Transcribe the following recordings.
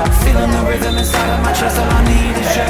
again Feeling the rhythm inside of my chest All I need is just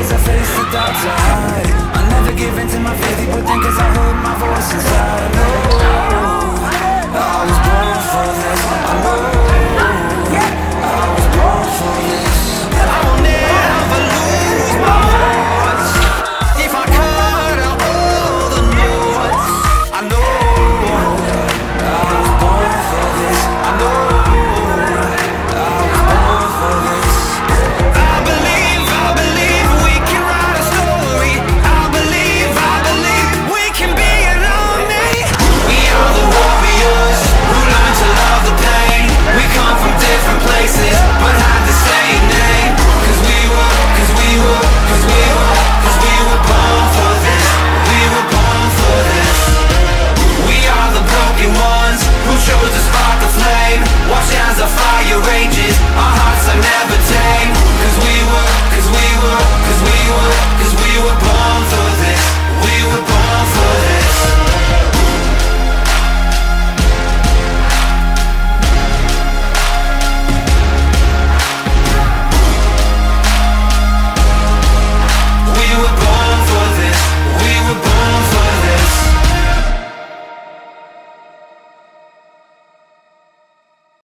as I face the thoughts I hide I never give in to my faith People think as I hold my voice inside.